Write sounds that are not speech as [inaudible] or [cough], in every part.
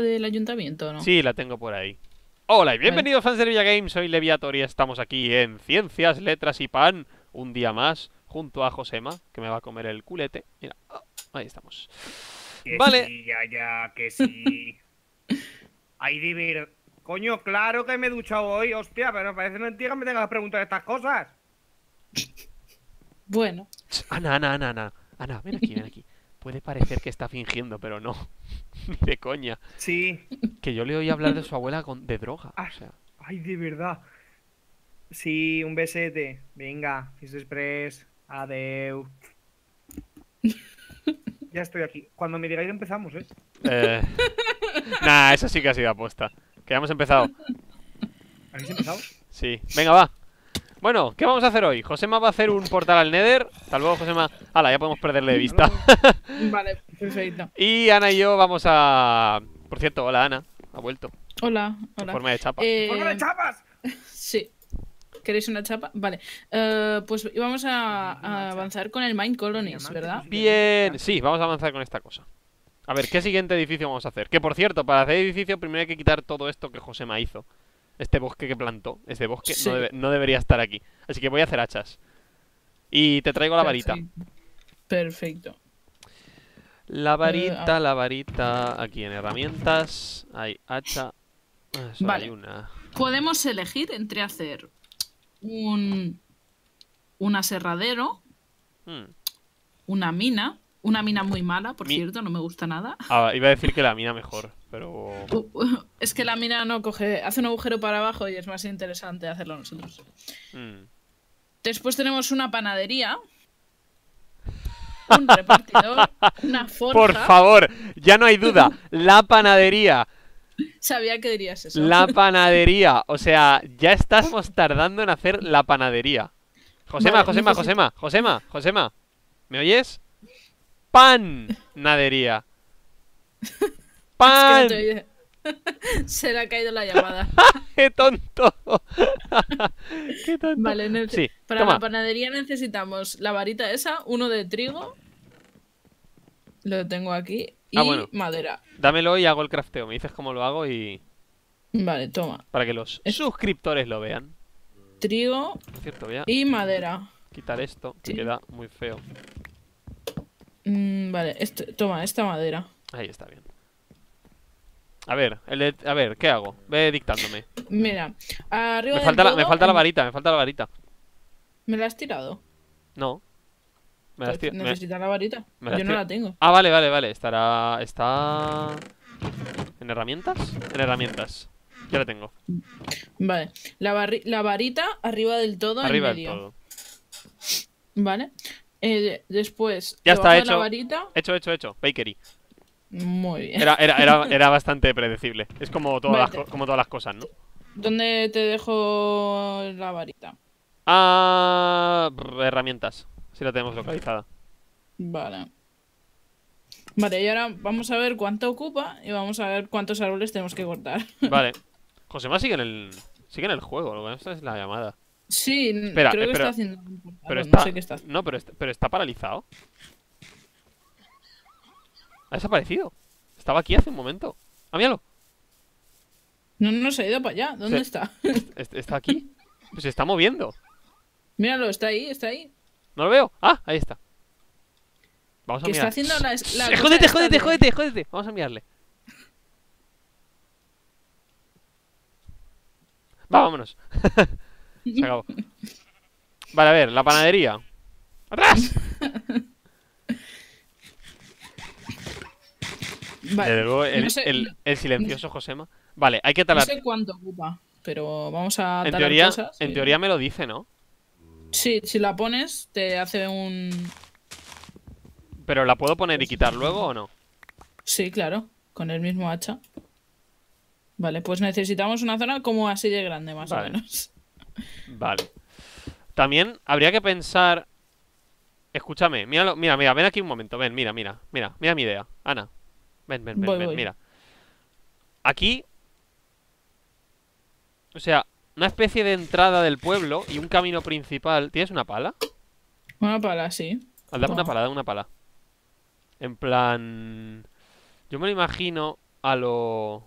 del ayuntamiento, ¿no? Sí, la tengo por ahí. Hola y bienvenidos fans de Villa Games, soy Leviator y estamos aquí en Ciencias, Letras y Pan, un día más, junto a Josema, que me va a comer el culete. Mira, oh, ahí estamos. Que Vale. sí, ya, ya, que sí. [laughs] Ay, Divir. Coño, claro que me he duchado hoy, hostia, pero parece mentira que me tengas que preguntar estas cosas. Bueno, Ana, Ana, Ana, Ana, Ana, ven aquí, ven aquí. Puede parecer que está fingiendo, pero no. [laughs] Ni de coña. Sí. Que yo le oí hablar de su abuela con... de droga. Ah. O sea, Ay, de verdad. Sí, un besete. Venga, Fist Express. Adeu. Ya estoy aquí. Cuando me digáis empezamos, ¿eh? eh... nah, eso sí que ha sido aposta. Que ya hemos empezado. ¿Habéis empezado? Sí. Venga, va. Bueno, ¿qué vamos a hacer hoy? Josema va a hacer un portal al Nether. Hasta luego, Josema. Hala, ya podemos perderle de vista. [laughs] vale, perfecto. y Ana y yo vamos a... Por cierto, hola Ana. Ha vuelto. Hola, En hola. forma de chapa. Eh, ¡Forma de chapas! [laughs] sí. ¿Queréis una chapa? Vale. Eh, pues vamos a, a avanzar con el Mind Colonies, ¿verdad? Bien. Sí, vamos a avanzar con esta cosa. A ver, ¿qué siguiente edificio vamos a hacer? Que por cierto, para hacer edificio primero hay que quitar todo esto que Josema hizo. Este bosque que plantó. Este bosque Sí. no, debe- no debería estar aquí. Así que voy a hacer hachas. Y te traigo la varita. Perfecto. La varita, ah. la varita. Aquí en herramientas. Hay hacha. Ah, Vale. hay una. Podemos elegir entre hacer un, un aserradero, Hmm. una mina, una mina muy mala, por Mi- cierto, no me gusta nada. Ah, iba a decir que la mina mejor, pero. [laughs] Es que la mina no coge, hace un agujero para abajo y es más interesante hacerlo nosotros. hmm. Después tenemos una panadería, un repartidor, una [laughs] forja. Por favor, ya no hay duda. La panadería. Sabía que dirías eso. La [laughs] panadería. O sea, ya estamos tardando en hacer la panadería. Josema, Vale, Josema, necesito- Josema, Josema, Josema. ¿Me oyes? Panadería. [laughs] Pan. [laughs] Se le ha caído la llamada. [laughs] ¡Qué tonto! [laughs] ¡Qué tonto! Vale, Sí, para toma. la panadería necesitamos la varita esa, uno de trigo. Lo tengo aquí. Y Ah, bueno. madera. Dámelo y hago el crafteo. Me dices cómo lo hago y. Vale, toma. Para que los Es- suscriptores lo vean. Trigo Por cierto, voy a y madera. quitar esto, que queda muy feo. Mm, vale, este- toma, esta madera. Ahí está bien. A ver, el de- a ver, ¿qué hago? Ve dictándome. Mira, arriba Me del falta, la, me todo, falta la varita, me falta la varita. ¿Me la has tirado? No. Me la Pues me- ¿Necesitas la varita? me la Yo no la tengo. Ah, vale, vale, vale. Estará. Está. ¿En herramientas? En herramientas. Ya la tengo. Vale, la, barri- la varita arriba del todo Arriba en del medio. todo. Vale. Eh, después, Ya está de hecho. la varita. Hecho, hecho, hecho. Bakery. Muy bien. Era, era, era, [laughs] era bastante predecible. Es como todas, las, Vale. como todas las cosas, ¿no? ¿Dónde te dejo la varita? Ah. herramientas. Si la tenemos localizada. Vale. Vale, y ahora vamos a ver cuánto ocupa y vamos a ver cuántos árboles tenemos que cortar. [laughs] Vale. Josema sigue en el. Sigue en el juego, lo que esta es la llamada. Sí, Espera, creo que está haciendo Pero no está. sé qué está haciendo. No, pero está, pero está paralizado. Ha desaparecido. Estaba aquí hace un momento. Ah, míralo. No, no se ha ido para allá. ¿Dónde está? [laughs] Est- Está aquí. Pues se está moviendo. Míralo, está ahí, está ahí. No lo veo. Ah, ahí está. Vamos a Que está mirar. haciendo la, la cosa jódete, jódete, de- jódete, jódete. Vamos a mirarle. Va, vámonos. [laughs] Se acabó. Vale, a ver, la panadería. ¡Atrás! [laughs] Vale, Desde luego, el, no sé- el- el silencioso Josema. Vale, hay que No talar. sé cuánto ocupa, pero vamos a En talar teoría, cosas. en y- teoría me lo dice, ¿no? Sí, si la pones, te hace un. Pero la puedo poner y quitar luego o no? Sí, claro, con el mismo hacha. Vale, pues necesitamos una zona como así de grande, más Vale. o menos. Vale. También habría que pensar. Escúchame, míralo, mira, mira, ven aquí un momento, ven, mira, mira, mira, mira mi idea. Ana, ven, ven, ven, Voy, ven, voy. mira. Aquí. O sea, una especie de entrada del pueblo y un camino principal. ¿Tienes una pala? Una pala, sí. Al dame una pala, dame una pala. En plan. Yo me lo imagino a lo...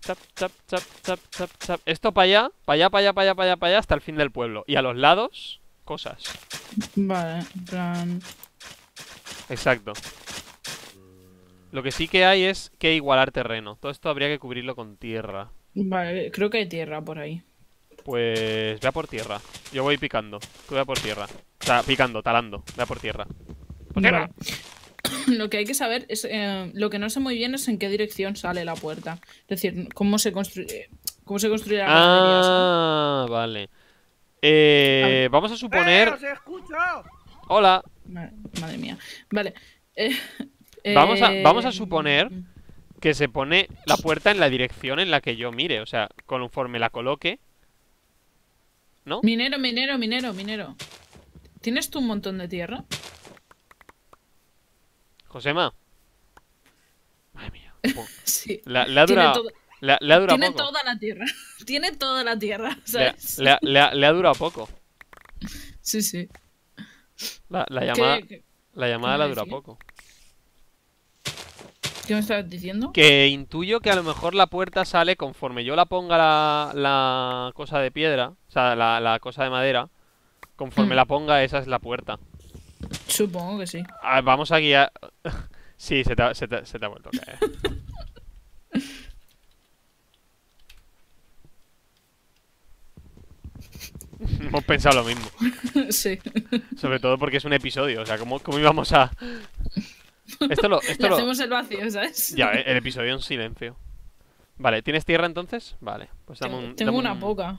Chap, chap, chap, chap, chap, chap. Esto para allá, para allá, para allá, para allá, para allá, para allá, hasta el fin del pueblo. Y a los lados, cosas. Vale, en plan. Exacto. Lo que sí que hay es que igualar terreno. Todo esto habría que cubrirlo con tierra. Vale, creo que hay tierra por ahí. Pues vea por tierra. Yo voy picando. Tú vea por tierra. O sea, picando, talando. Vea por tierra. ¿Por? Vale. [coughs] Lo que hay que saber es. eh, lo que no sé muy bien es en qué dirección sale la puerta. Es decir, cómo se construye. Cómo se construye la. Ah, vale. Eh, vamos a ¡Eh, suponer. os escucho! Hola. Madre, madre mía. Vale. eh, Vamos a- eh, vamos a suponer Que se pone la puerta en la dirección en la que yo mire. O sea, conforme la coloque. ¿No? Minero, minero, minero, minero. ¿Tienes tú un montón de tierra? Josema. Madre mía. [laughs] Sí. La- Le ha Tiene, durado. todo- Le, le ha durado tiene poco. toda la tierra. [laughs] Tiene toda la tierra, Le, ¿sabes? le ha- le le durado poco. [laughs] Sí, sí. La, la llamada, ¿Qué, qué- la llamada qué ha me durado decía? poco. Qué me estabas diciendo? Que intuyo que a lo mejor la puerta sale conforme yo la ponga la, la cosa de piedra, o sea, la, la cosa de madera. Conforme Mm. la ponga, esa es la puerta. Supongo que sí. Ah, vamos a guiar. [laughs] Sí, se te, ha- se te- se te ha vuelto a caer. [laughs] Hemos pensado lo mismo. sí. Sobre todo porque es un episodio. O sea, ¿cómo, cómo íbamos a.? Esto lo. [laughs] Esto Le lo... hacemos el vacío, ¿sabes? Ya, [laughs] el episodio en silencio. Vale, ¿tienes tierra entonces? Vale, pues dame Tengo, un. tengo dame una un- poca.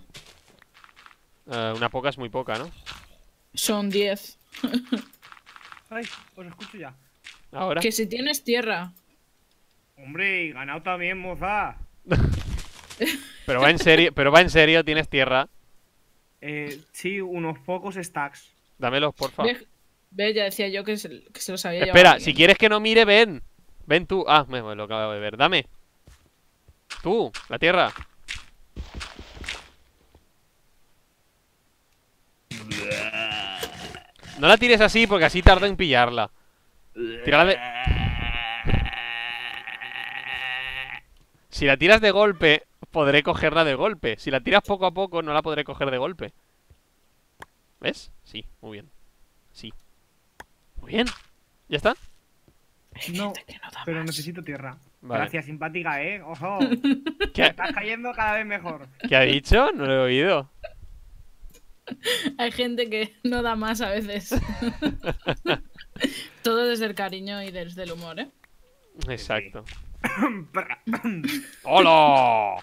eh, una poca es muy poca, ¿no? Son 10. [laughs] Ay, os escucho ya. Ahora. Que si tienes tierra. Hombre, y ganado también, moza. Pero va en serio, pero va en serio, tienes tierra. Eh, sí, unos pocos stacks. Dámelos, porfa. Ve, ve, ya decía yo que se, que se los había llevado. Espera, si quieres que no mire, ven. Ven tú. Ah, me me lo acabo de ver. Dame. Tú, la tierra. No la tires así porque así tarda en pillarla. Tírala de... Si la tiras de golpe, podré cogerla de golpe. Si la tiras poco a poco, no la podré coger de golpe. ¿Ves? Sí, muy bien. Sí. Muy bien. ¿Ya está? No, Pero necesito tierra. Vale. Gracias, simpática, ¿eh? Ojo. [laughs] ¿Qué, Estás cayendo cada vez mejor. ¿Qué ha dicho? No lo he oído. Hay gente que no da más a veces. [laughs] Todo desde el cariño y desde el humor, ¿eh? Exacto. [laughs] ¡Hola!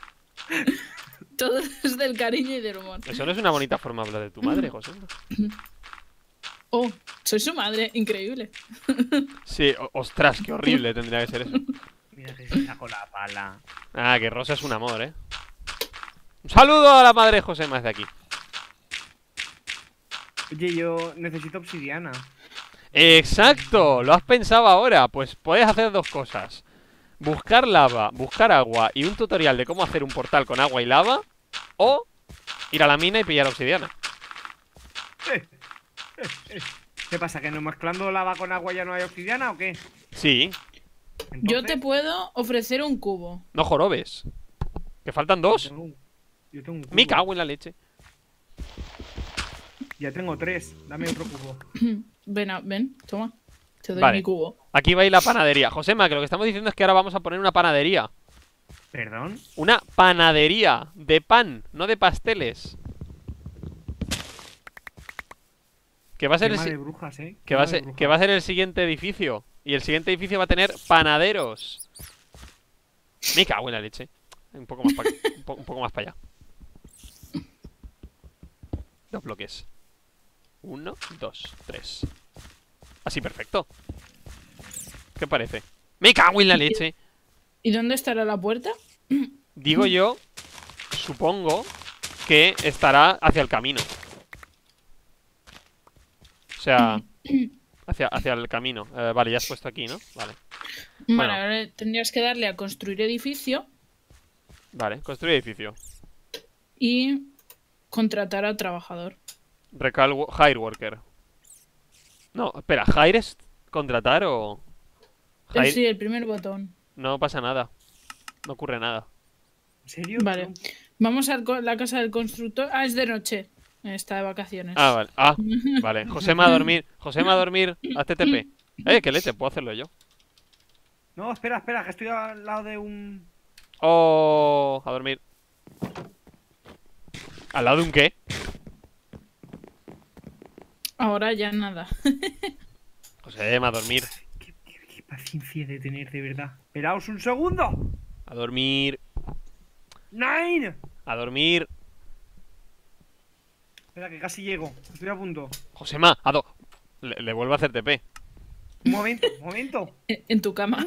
Todo desde el cariño y del humor. Eso no es una bonita forma de hablar de tu madre, José. [clears throat] Oh, soy su madre, increíble. [laughs] Sí, ostras, qué horrible tendría que ser eso. Mira que se sacó la pala. Ah, que Rosa es un amor, ¿eh? Un saludo a la madre de José más de aquí. Oye, yo necesito obsidiana. Exacto, lo has pensado ahora. Pues puedes hacer dos cosas. Buscar lava, buscar agua y un tutorial de cómo hacer un portal con agua y lava. O ir a la mina y pillar obsidiana. Eh. ¿Qué pasa? ¿Que no mezclando lava con agua ya no hay obsidiana o qué? Sí, Yo te puedo ofrecer un cubo. no jorobes. Que faltan yo dos. tengo un- Yo tengo un cubo. Me cago en la leche. Ya tengo tres. Dame otro cubo. [clears throat] Ven, a- ven, toma. Te doy Vale. mi cubo. Aquí va a ir la panadería. Josema, que lo que estamos diciendo es que ahora vamos a poner una panadería. ¿Perdón? Una panadería de pan, no de pasteles. Que va a ser el, Tema si- de brujas, ¿eh? que va a Tema de ser, que va a brujas. ser el siguiente edificio. Y el siguiente edificio va a tener panaderos. Me cago en la leche. Un poco más para un, po- un poco más para allá. Dos bloques. Uno, dos, tres. Así, perfecto. ¿Qué parece? Me cago en la leche. ¿Y dónde estará la puerta? Digo yo, supongo que estará hacia el camino. O sea, [clears throat] hacia, hacia el camino. Eh, vale, ya has puesto aquí, ¿no? Vale. Vale, Bueno. ahora tendrías que darle a construir edificio Vale, construye edificio. y contratar al trabajador. Recal hire worker. No, espera, ¿hire es contratar o...? Eh, Hire- sí, el primer botón. No pasa nada. No ocurre nada. ¿En serio? Vale. Vamos a la casa del constructor. Ah, es de noche. Está de vacaciones. Ah, vale. Ah, [laughs] vale. Josema a dormir. Josema a dormir. Hazte TP. Eh, qué leche, puedo hacerlo yo. No, espera, espera, que estoy al lado de un. Oh, a dormir. ¿Al lado de un qué? Ahora ya nada. [laughs] Josema, a dormir. ¿Qué, qué- qué paciencia de tener, de verdad. Esperaos un segundo. A dormir. ¡Nine! A dormir. Espera, que casi llego. Estoy a punto. Josema, a do... Le, le vuelvo a hacer TP. Un momento, un momento. [laughs] En en tu cama. [laughs]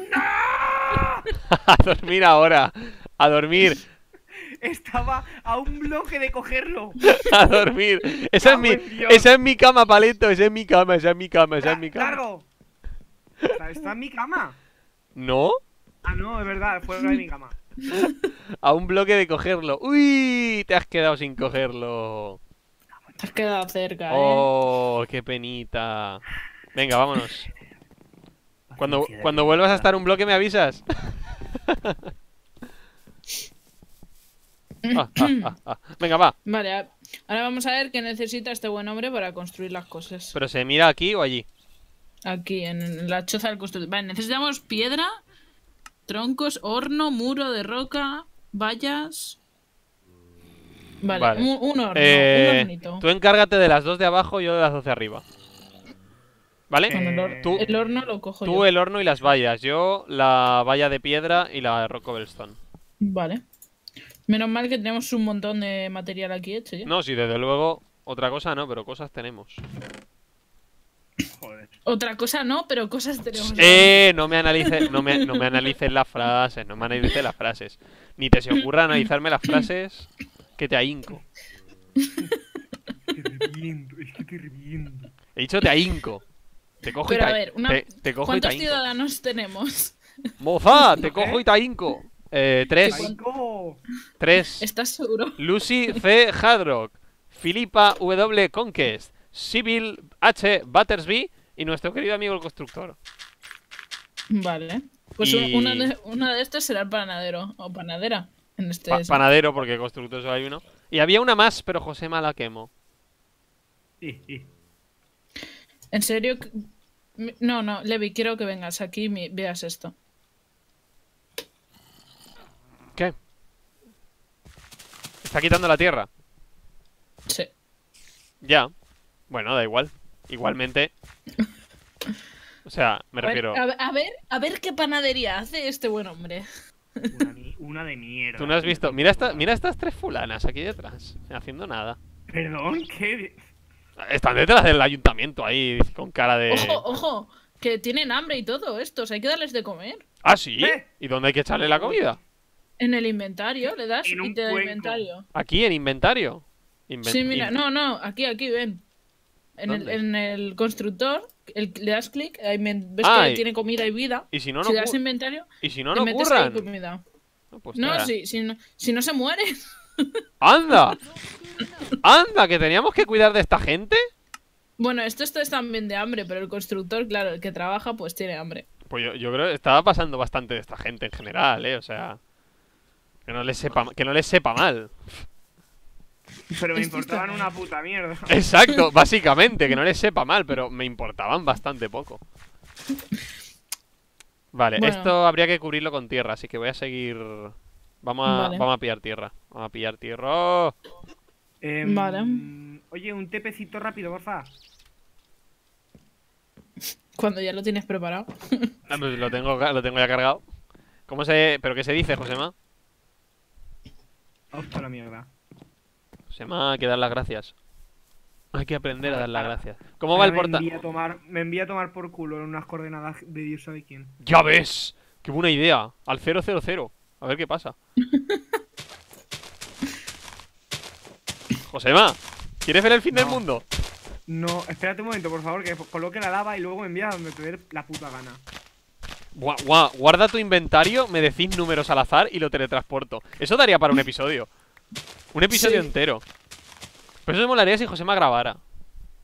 A dormir ahora. A dormir. [laughs] Estaba a un bloque de cogerlo. A dormir. Esa es mi, esa es mi cama, paleto. Esa es mi cama, esa es mi cama, esa es mi cama. ¡Largo! Está, está en mi cama. ¿No? Ah, no, es verdad, fuera de mi cama. A un bloque de cogerlo. Uy, te has quedado sin cogerlo. Te has quedado cerca, ¿eh? Oh, qué penita. Venga, vámonos. Cuando, cuando vuelvas a estar un bloque me avisas. [laughs] Ah, ah, ah, ah. Venga, va. Vale, ahora vamos a ver qué necesita este buen hombre para construir las cosas. Pero se mira aquí o allí. Aquí, en, en la choza del constructor. Vale, necesitamos piedra, troncos, horno, muro de roca, vallas. Vale, Vale. Un, un horno, un Eh, hornito. tú encárgate de las dos de abajo y yo de las dos de arriba. ¿Vale? El, hor- tú- el horno lo cojo Tú yo. el horno y las vallas. Yo la valla de piedra y la de rock cobblestone. Vale. Menos mal que tenemos un montón de material aquí hecho ya. No, sí, desde luego. Otra cosa no, pero cosas tenemos. Joder. Otra cosa no, pero cosas tenemos. Eh, no me analices, no me, no me analices las frases, no me analices las frases. Ni te se ocurra analizarme las frases que te ahínco. Te reviento, es que te reviento. He dicho te ahínco. Te cojo Pero y a te, ver, una- te, te cojo y te ¿Cuántos ciudadanos tenemos? Moza, te ¿Qué? cojo y te ahínco. Eh, tres. Tres. ¿Estás seguro? Lucy C. Hadrock, Filipa W. Conquest, Sibyl H. Battersby y nuestro querido amigo el constructor. Vale. Pues Y- un- una, de, una de estas será el panadero o panadera. [laughs] En este. Pa- panadero, porque constructor solo hay uno. Y había una más, pero Josema la quemó. Sí, [laughs] sí. ¿En serio? No, no, Levi, quiero que vengas aquí y veas esto. ¿Qué? Está quitando la tierra. Sí. Ya. Bueno, da igual. Igualmente. [laughs] O sea, me A refiero. a ver, a ver, a ver qué panadería hace este buen hombre. Una, una de mierda. Tú no has visto. Mira, esta, mira estas tres fulanas aquí detrás. Haciendo nada. Perdón, ¿qué? Están detrás del ayuntamiento ahí, con cara de. Ojo, ojo, que tienen hambre y todo estos, hay que darles de comer. ¿Ah, sí? ¿Eh? ¿Y dónde hay que echarle la comida? En el inventario, le das En un y te da inventario. Aquí, en inventario. Inven- Sí, mira, no, no, aquí, aquí, ven. En el, en el constructor, el- le das clic, ves Ah, que y- tiene comida y vida. Y si no, no, si le das inventario, y si no, no metes ahí ocurran. comida. No, pues No, si, si no, si no se muere. [laughs] ¡Anda! ¡Anda! ¿Que teníamos que cuidar de esta gente? Bueno, estos tres también de hambre, pero el constructor, claro, el que trabaja, pues tiene hambre. Pues yo, yo creo que estaba pasando bastante de esta gente en general, ¿eh? O sea... Que no les sepa, que no les sepa mal. Pero me Esto importaban bien. una puta mierda. Exacto, básicamente, que no les sepa mal, pero me importaban bastante poco. [laughs] Vale, Bueno. esto habría que cubrirlo con tierra, así que voy a seguir... Vamos a, Vale. vamos a pillar tierra. Vamos a pillar tierra. ¡Oh! Em, Vale. Oye, un tepecito rápido, porfa. Cuando ya lo tienes preparado. [laughs] Ah, pues lo tengo, lo tengo ya cargado. ¿Cómo se...? ¿Pero qué se dice, Josema? Hostia la mierda. Josema, hay que dar las gracias. Hay que aprender a dar las gracias. ¿Cómo va el Ahora me portal? envía a tomar, me envía a tomar por culo en unas coordenadas de Dios sabe quién. ¡Ya ves! ¡Qué buena idea! Al 000. A ver qué pasa. [laughs] Josema, ¿quieres ver el fin del mundo? No, espérate un momento, por favor, que coloque la lava y luego me envía a donde te dé la puta gana. Gua- gua- guarda tu inventario, me decís números al azar y lo teletransporto. Eso daría para un episodio. Un episodio Sí. entero. Pero eso me molaría si Josema grabara.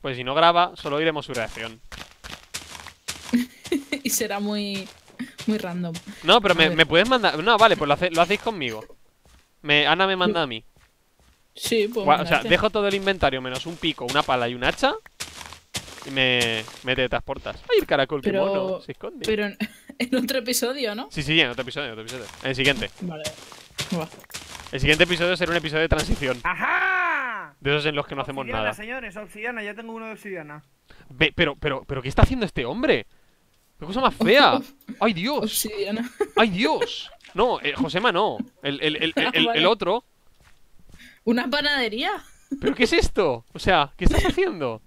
Pues si no graba, solo oiremos su reacción. [laughs] y será muy, muy random. No, pero me, puedes mandar. No, vale, pues lo, hace- lo hacéis conmigo. Me, Ana me manda a mí. Sí, pues. O sea, dejo todo el inventario menos un pico, una pala y un hacha. Y me, me teletransportas. ¡Ay, el caracol, qué Pero- mono! Se esconde. Pero en, [laughs] en otro episodio, ¿no? Sí, sí, en otro episodio, en otro episodio. En el siguiente. Vale. Va. El siguiente episodio será un episodio de transición. ¡Ajá! De esos en los que no hacemos obsidiana, nada. señores, obsidiana, ya tengo uno de obsidiana. Ve, pero, pero, pero, ¿qué está haciendo este hombre? ¡Qué cosa más fea! [laughs] ¡Ay, Dios! Obsidiana. ¡Ay, Dios! No, eh, Josema no. El, el, el, el- [laughs] el otro. ¿Una panadería? ¿Pero qué es esto? O sea, ¿qué estás [laughs] haciendo?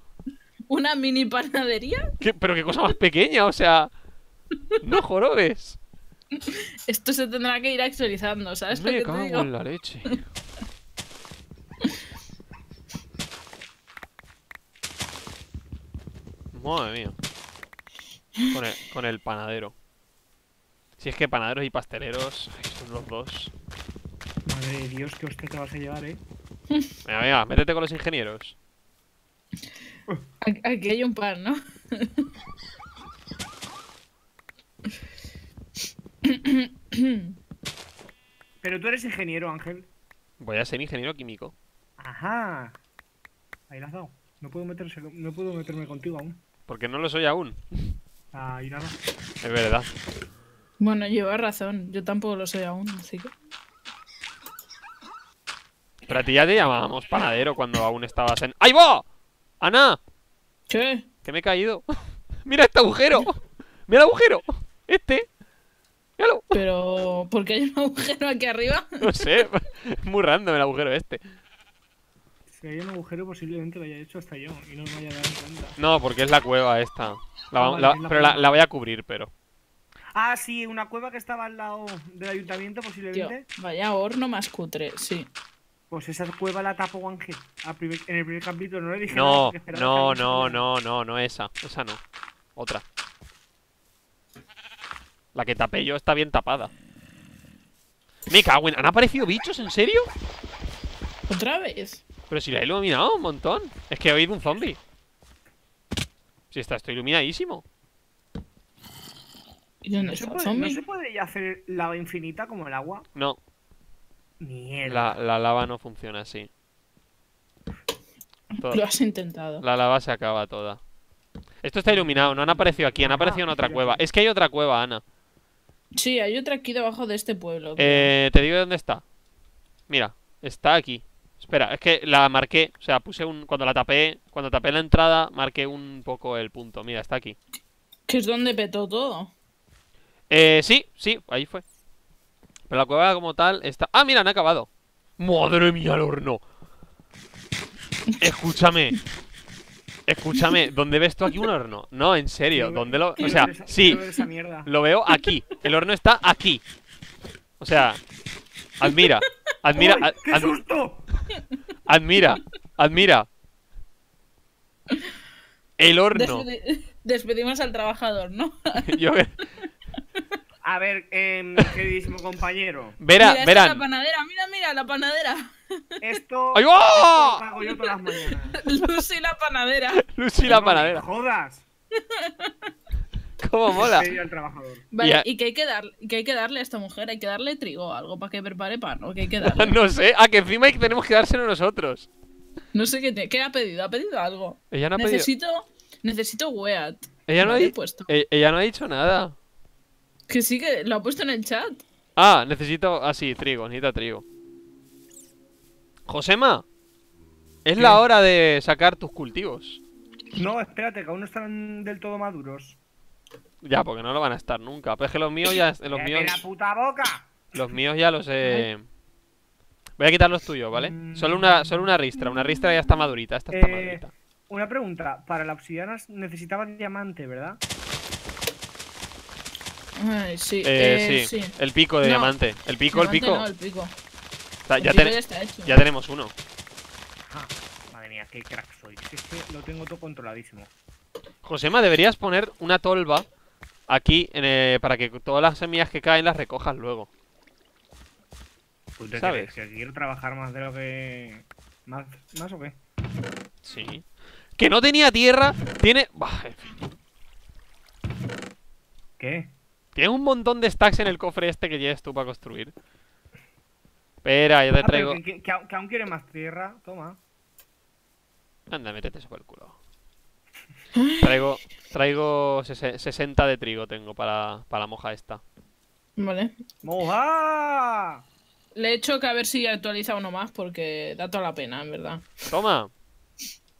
¿Una mini panadería? ¿Qué- pero qué cosa más pequeña, o sea. No jorobes. Esto se tendrá que ir actualizando, ¿sabes lo Me que te cago digo? en la leche. Madre mía. Con el, con el panadero. Si es que panaderos y pasteleros son los dos. Madre de Dios, qué hostia te vas a llevar, eh. Venga, venga, métete con los ingenieros. Aquí aquí hay un par, ¿no? Pero tú eres ingeniero, Ángel. Voy a ser ingeniero químico. Ajá. Ahí la has dado. No puedo, meterse, no puedo meterme contigo aún. Porque no lo soy aún. Ahí nada. Es verdad. Bueno, lleva razón. Yo tampoco lo soy aún, así que. Pero a ti ya te llamábamos panadero cuando aún estabas en. ¡Ahí va! ¡Ana! ¿Qué? Que me he caído. [laughs] ¡Mira este agujero! ¡Mira el agujero! Este. Míralo. Pero. ¿Por qué hay un agujero aquí arriba? No sé. [laughs] Es muy random el agujero este. Si hay un agujero, posiblemente lo haya hecho hasta yo y no me haya dado cuenta. No, porque es la cueva esta. La Ah, vale, la- es la pero la, la voy a cubrir, pero. Ah, sí, una cueva que estaba al lado del ayuntamiento, Tío, posiblemente. vaya horno más cutre, sí. Pues esa cueva la tapó Ángel. en el primer capítulo no le dije No, no, no, no, no, no esa. Esa no. Otra. La que tapé yo está bien tapada. Me cago en... ¿Han aparecido bichos? ¿En serio? ¿Otra vez? Pero si la he iluminado un montón. Es que he oído un zombie. Si está, estoy iluminadísimo. ¿Y dónde ¿No se, está el puede, ¿No se puede ya hacer lava infinita como el agua? No, Mierda. la, la lava no funciona así. Lo has intentado. La lava se acaba toda. Esto está iluminado, no han aparecido aquí, han aparecido en otra sí, cueva. Es que hay otra cueva, Ana. Sí, hay otra aquí debajo de este pueblo. Eh, te digo dónde está. Mira, está aquí. Espera, es que la marqué, o sea, puse un... Cuando la tapé, cuando tapé la entrada, marqué un poco el punto. Mira, está aquí. Que es donde petó todo. Eh, sí, sí, ahí fue. Pero la cueva como tal está... Ah, mira, han acabado. Madre mía, el horno. Escúchame. Escúchame, ¿dónde ves tú aquí un horno? No, en serio, ¿dónde lo...? O sea, sí, lo veo aquí. El horno está aquí. O sea, admira, admira, ¡Uy, ad- ¡Qué susto! Admira, admira. El horno. Despedi- Despedimos al trabajador, ¿no? [laughs] Yo- A ver, em, queridísimo compañero. [laughs] verá, mira, es la verán. panadera, mira, mira, la panadera. Esto. [laughs] ¡Ahí esto va! lo hago yo todas las mañanas. Lucy la panadera. Lucy la No me panadera. Jodas. ¿Cómo [laughs] mola? Pedir al trabajador. Vale. ¿y qué hay que, dar, qué hay que darle a esta mujer? ¿Hay que darle trigo o algo para que prepare pan? ¿O qué hay que [laughs] darle? No sé, a que encima hay que- tenemos que dárselo nosotros. No sé qué, te- qué ha pedido. ¿Ha pedido algo? Ella no ha pedido. necesito, necesito weat. Ella no, ha di- puesto. e- ella no ha dicho nada. Que sí que lo ha puesto en el chat. Ah, necesito. Ah, sí, trigo, necesita trigo. Josema, es la hora de sacar tus cultivos. No, espérate, que aún no están del todo maduros. Ya, porque no lo van a estar nunca. Pero es que los míos ya. Los ¡Cállate míos, la puta boca! los míos ya los he. Voy a quitar los tuyos, ¿vale? Mm. Solo una, solo una ristra. Una ristra ya está madurita. Esta está Eh, madurita. Una pregunta. Para la obsidiana necesitabas diamante, ¿verdad? Ay, sí. Eh, eh, sí. el pico de No. diamante. El pico, el Diamante pico. No, el pico. O sea, El ya, pico ten- ya está hecho. ya tenemos uno. Ah, madre mía, qué crack soy. Es que lo tengo todo controladísimo. Josema, deberías poner una tolva aquí eh, para que todas las semillas que caen las recojas luego. ¿Tú te ¿Sabes? crees que quiero trabajar más de lo que. ¿Más, más o qué? Sí. Que no tenía tierra, tiene... Bah, en fin. ¿Qué? Tienes un montón de stacks en el cofre este que lleves tú para construir. Espera, yo te Ah, traigo. que, que aún quiere más tierra. Toma. Anda, métete eso por el culo. Traigo, traigo sese- 60 de trigo tengo para, para la moja esta. Vale. ¡Moja! Le he hecho que a ver si actualiza uno más porque da toda la pena, en verdad. Toma.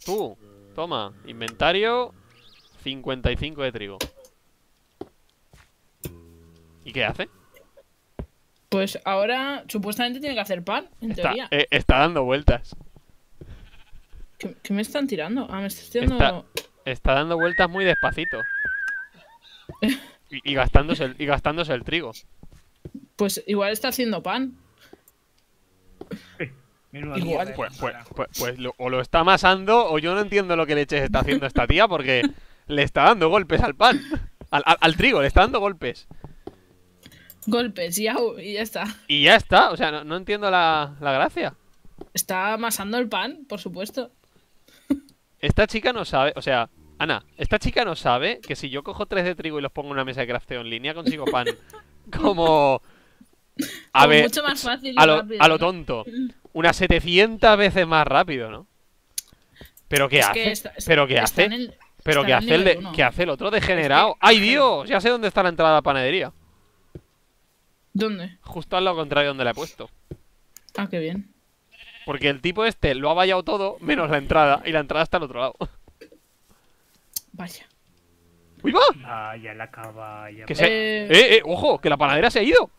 Tú. Toma. Inventario. 55 de trigo. ¿Y qué hace? Pues ahora supuestamente tiene que hacer pan, en Está, teoría. eh, está dando vueltas. ¿Qué, qué me están tirando? Ah, me estás tirando. Está, está dando vueltas muy despacito. Y, y gastándose el, y gastándose el trigo. Pues igual está haciendo pan. Igual. Pues, pues, pues, pues lo- o lo está amasando o yo no entiendo lo que leches está haciendo esta tía porque le está dando golpes al pan. Al, al- al trigo, le está dando golpes. Golpes y, au, y ya está. Y ya está, o sea, no, no entiendo la, la gracia. Está amasando el pan, por supuesto. Esta chica no sabe, o sea, Ana, esta chica no sabe que si yo cojo tres de trigo y los pongo en una mesa de crafteo en línea consigo pan [laughs] como... A ver, mucho más fácil y a lo, rápido, a lo ¿no? tonto. Unas 700 veces más rápido, ¿no? ¿Pero qué Es hace? que está- ¿Pero qué hace? el- ¿Pero qué hace, el de- uno. qué hace el otro degenerado? ¡Ay, [laughs] Dios! Ya sé dónde está la entrada a la panadería. ¿Dónde? Justo al lado contrario donde la he puesto. Ah, qué bien. Porque el tipo este lo ha vallado todo menos la entrada. Y la entrada está al otro lado. Vaya. ¡Uy, va! Vaya la caballa. Que se... Eh, ¡Eh, eh! ¡Ojo! ¡Que la panadera se ha ido!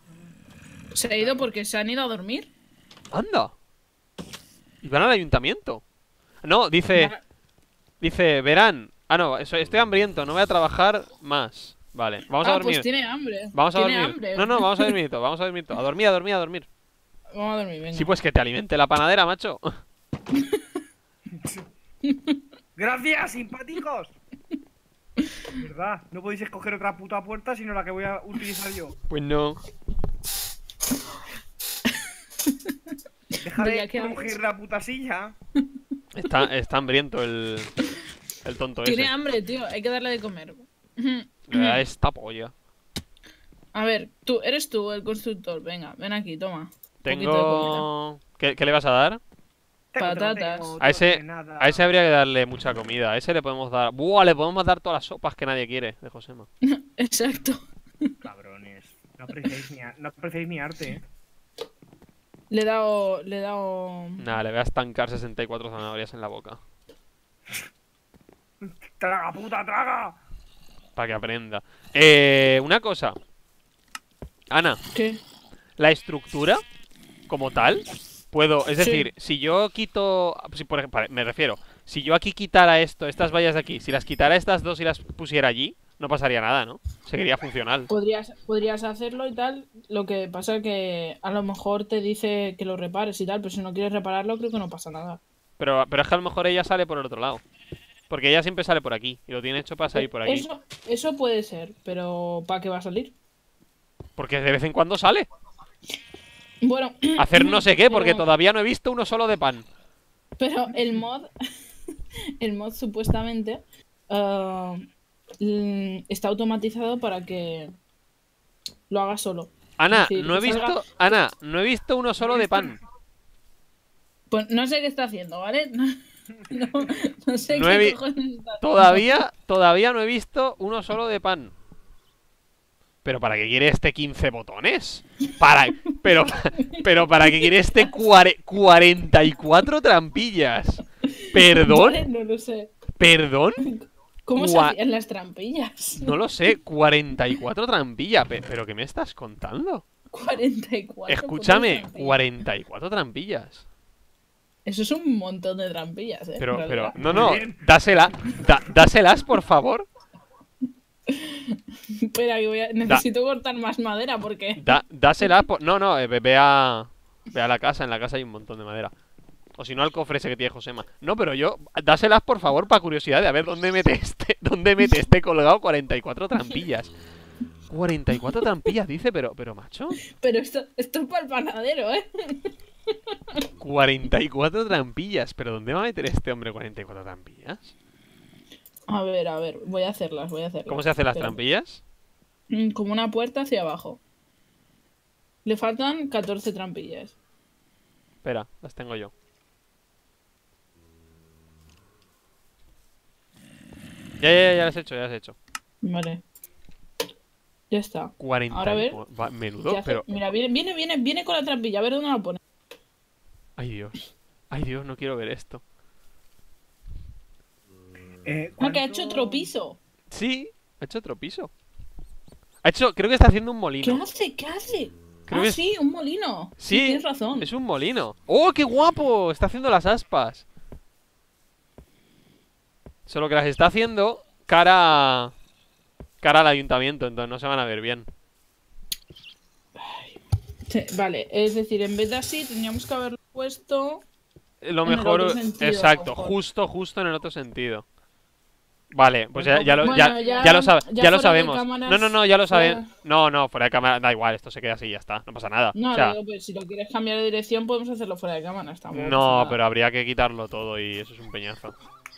¿Se ha ido porque se han ido a dormir? ¡Anda! Y van al ayuntamiento. No, dice... Dice, verán... Ah, no, eso- estoy hambriento, no voy a trabajar más. Vale, vamos a ah, dormir. pues tiene hambre. Vamos a tiene dormir. hambre. No, no, vamos a dormir, vamos a dormir. A dormir, a dormir, a dormir. Vamos a dormir, venga. Sí, pues que te alimente la panadera, macho. [laughs] ¡Gracias, simpáticos! ¿Verdad? No podéis escoger otra puta puerta sino la que voy a utilizar yo. Pues no. Deja de Vaya, ¿qué crujir haces? la puta silla. Está, está hambriento el, el tonto Tiene ese. hambre, tío. Hay que darle de comer. Esta polla. A ver, tú, eres tú el constructor. Venga, ven aquí, toma. Tengo... ¿Qué, qué le vas a dar? Patatas. A ese, a ese habría que darle mucha comida. A ese le podemos dar... ¡Buah! Le podemos dar todas las sopas que nadie quiere de Josema. [laughs] Exacto. Cabrones. No apreciáis mi, no apreciáis mi arte, eh. Le he dado. Le he dado. Nada, le voy a estancar 64 zanahorias en la boca. [laughs] ¡Traga, puta, traga! Para que aprenda. Eh, una cosa. Ana, ¿Qué? la estructura como tal puedo es Sí. decir si yo quito si por ejemplo me refiero si yo aquí quitara esto estas vallas de aquí si las quitara estas dos y las pusiera allí no pasaría nada no seguiría funcional Podrías, podrías hacerlo y tal. Lo que pasa que a lo mejor te dice que lo repares y tal, pero si no quieres repararlo, creo que no pasa nada. pero pero es que a lo mejor ella sale por el otro lado porque ella siempre sale por aquí y lo tiene hecho para salir por aquí Eso, eso puede ser, pero ¿para qué va a salir? porque de vez en cuando sale Bueno, [clears throat] hacer no sé qué porque Pero- todavía no he visto uno solo de pan pero el mod, [laughs] el mod supuestamente mm, está automatizado para que lo haga solo. Ana decir, no he salga- visto Ana no he visto uno solo de pan Pues no sé qué está haciendo, ¿vale? [laughs] No, no sé No qué he vi- está haciendo. Todavía, todavía no he visto uno solo de pan. ¿Pero para qué quiere este 15 botones? Para, pero, pero para qué quiere este cuare- 44 trampillas. ¿Perdón? Vale, no lo sé. ¿Perdón? ¿Cómo se hacían las trampillas? No lo sé, 44 trampillas. Pe- ¿Pero qué me estás contando? 44. Escúchame, ¿cómo trampillas? 44 trampillas. Eso es un montón de trampillas, ¿eh? Pero, pero, no, no, Muy bien. dásela, da- dáselas, por favor. [laughs] [laughs] Espera, que voy a... necesito cortar más madera porque... Da, por... no, no, eh, ve, a, ve a la casa, en la casa hay un montón de madera. O si no, al cofre ese que tiene Josema. No, pero yo, dáselas, por favor, para curiosidad de a ver dónde mete este, [laughs] dónde mete este colgado 44 trampillas. 44 trampillas, dice, pero, pero macho, Pero esto, esto es para el panadero, ¿eh? 44 trampillas. ¿Pero dónde va a meter este hombre 44 trampillas? A ver, a ver, voy a hacerlas, voy a hacerlas. ¿Cómo se hacen las trampillas? Mm, Como una puerta hacia abajo. Le faltan 14 trampillas. Espera, las tengo yo. Ya, ya, ya, ya las he hecho, ya las he hecho. Vale. Ya está. 40. Ahora a ver. Va- menudo, hace- pero. Mira, viene, viene, viene, viene con la trampilla. A ver dónde la pone. Ay, Dios. Ay, Dios, no quiero ver esto. Eh, Ah, que ha ¿cuánto- hecho otro piso. Sí, ha hecho otro piso. Ha hecho, creo que está haciendo un ¿Qué molino. hace? ¿Qué hace? Creo ah, que es- sí, un molino. Sí, tienes razón. Es un molino. ¡Oh, qué guapo! Está haciendo las aspas. Solo que las está haciendo cara. cara al ayuntamiento, entonces no se van a ver bien. Sí, vale, es decir, en vez de así, tendríamos que haberlo puesto. Lo mejor. sentido, exacto, mejor. justo, justo en el otro sentido. Vale, pues ya, ya lo, bueno, ya, ya- lo, sab- ya ya lo sabemos. cámaras, no, no, no, ya lo fuera- saben. No, no, fuera de cámara, da igual, esto se queda así y ya está, no pasa nada. No, o sea, digo, pues, si lo quieres cambiar de dirección, podemos hacerlo fuera de cámara. pasa no, pero habría que quitarlo todo y eso es un peñazo.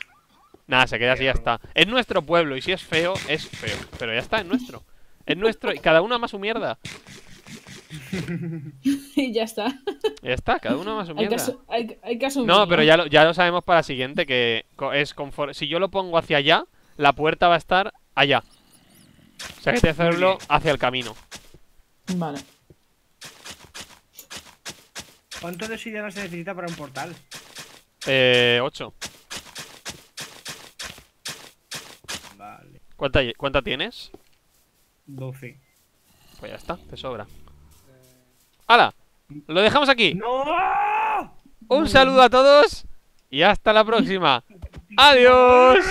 [laughs] Nada, se queda así y ya está. Es nuestro pueblo y si es feo, es feo. Pero ya está, es nuestro. Es nuestro y cada uno ama su mierda. [laughs] y ya está. Ya está, cada uno que, mierda. asu- hay, hay que asumir. No, pero ya lo, ya lo sabemos para la siguiente que es conforme. Si yo lo pongo hacia allá, la puerta va a estar allá. O sea que hay que hacerlo hacia el camino. Vale. ¿Cuánto de obsidiana se necesita para un portal? Eh, 8. Vale. ¿Cuánta, ¿Cuánta tienes? 12. Pues ya está, te sobra. ¡Hala! Lo dejamos aquí. ¡No! Un saludo a todos y hasta la próxima. [laughs] ¡Adiós!